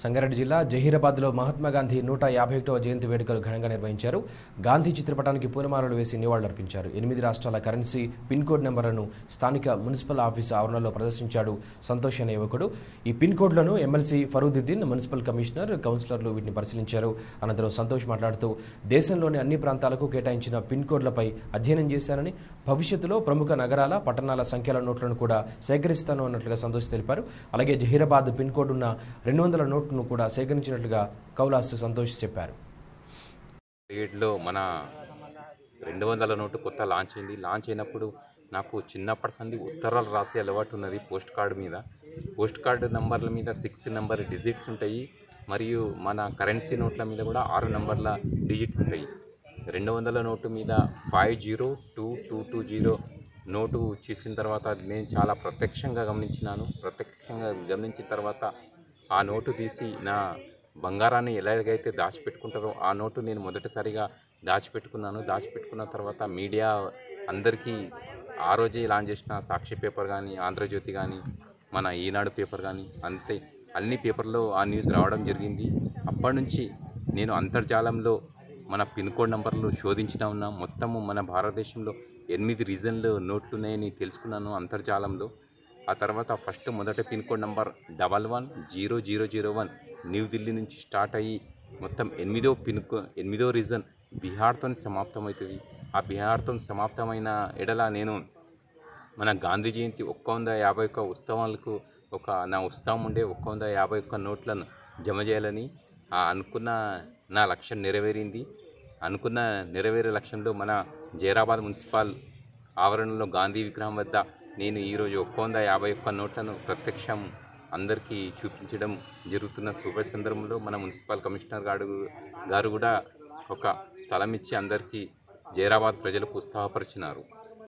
సంగారెడ్డి జిల్లా జహీరాబాద్లో మహాత్మా గాంధీ నూట యాభై ఒకటవ జయంతి వేడుకలు ఘనంగా నిర్వహించారు. గాంధీ చిత్రపటానికి పూలమాలలు వేసి నివాళులర్పించారు ఎనిమిది రాష్ట్రాల కరెన్సీ పిన్ కోడ్ నెంబర్లను స్థానిక మున్సిపల్ ఆఫీసు ఆవరణలో ప్రదర్శించాడు సంతోష్ అనే యువకుడు. ఈ పిన్ కోడ్లను ఎమ్మెల్సీ ఫరూదుద్దీన్ మున్సిపల్ కమిషనర్ కౌన్సిలర్లు వీటిని పరిశీలించారు. అనంతరం సంతోష్ మాట్లాడుతూ దేశంలోని అన్ని ప్రాంతాలకు కేటాయించిన పిన్ కోడ్లపై అధ్యయనం చేశారని భవిష్యత్తులో ప్రముఖ నగరాల పట్టణాల సంఖ్యల నోట్లను కూడా సేకరిస్తాను అన్నట్లుగా సంతోష్ తెలిపారు. అలాగే జహీరాబాద్ పిన్ కోడ్ ఉన్న రెండు వందల నోట్ను కూడా సేకరించినట్లుగా కౌలాస్ సంతోష్ చెప్పారు. ఏడ్లో మన రెండు వందల నోటు కొత్త లాంచ్ అయింది. లాంచ్ అయినప్పుడు నాకు చిన్నప్పటి సంది ఉత్తరాలు రాసే అలవాటు ఉన్నది పోస్ట్ కార్డు మీద. పోస్ట్ కార్డు నంబర్ల మీద సిక్స్ నెంబర్ డిజిట్స్ ఉంటాయి. మరియు మన కరెన్సీ నోట్ల మీద కూడా ఆరు నెంబర్ల డిజిట్ ఉంటాయి. రెండు వందల నోటు మీద five zero two two two zero note చేసిన తర్వాత నేను చాలా ప్రత్యక్షంగా గమనించినాను. ప్రత్యక్షంగా గమనించిన తర్వాత ఆ నోటు తీసి నా బంగారాన్ని ఎలాగైతే దాచిపెట్టుకుంటారో ఆ నోటు నేను మొదటిసారిగా దాచిపెట్టుకున్నాను. దాచిపెట్టుకున్న తర్వాత మీడియా అందరికీ ఆ రోజే లాంచ్ చేసిన సాక్షి పేపర్ కానీ ఆంధ్రజ్యోతి కానీ మన ఈనాడు పేపర్ కానీ అంతే. అన్ని పేపర్లో ఆ న్యూస్ రావడం జరిగింది. అప్పటి నుంచి నేను అంతర్జాలంలో మన పిన్ కోడ్ నంబర్లు శోధించిన ఉన్నా మొత్తము మన భారతదేశంలో ఎనిమిది రీజన్లు నోట్లు ఉన్నాయని తెలుసుకున్నాను అంతర్జాలంలో. ఆ తర్వాత ఫస్ట్ మొదటి pin code number double one zero zero zero one New Delhi నుంచి స్టార్ట్ అయ్యి మొత్తం ఎనిమిదో పిన్ కో ఎనిమిదో రీజన్ బీహార్తో సమాప్తమవుతుంది. ఆ బీహార్తో సమాప్తమైన ఎడల నేను మన గాంధీ జయంతి ఒక్క వంద యాభై ఒక్క ఉత్సవాలకు ఒక నా ఉత్సవం ఉండే ఒక్క వంద యాభై ఒక్క నోట్లను జమ చేయాలని అనుకున్న నా లక్ష్యం నెరవేరింది. అనుకున్న నెరవేరే లక్ష్యంలో మన జైరాబాద్ మున్సిపల్ ఆవరణలో గాంధీ విగ్రహం వద్ద నేను ఈరోజు ఒక్క వంద యాభై ఒక్క నోట్లను ప్రత్యక్షం అందరికీ చూపించడం జరుగుతున్న శుభ సందర్భంలో మన మున్సిపల్ కమిషనర్ గారు గారు కూడా ఒక స్థలం ఇచ్చి అందరికీ జైరాబాద్ ప్రజలకు ఉత్సాహపరిచినారు.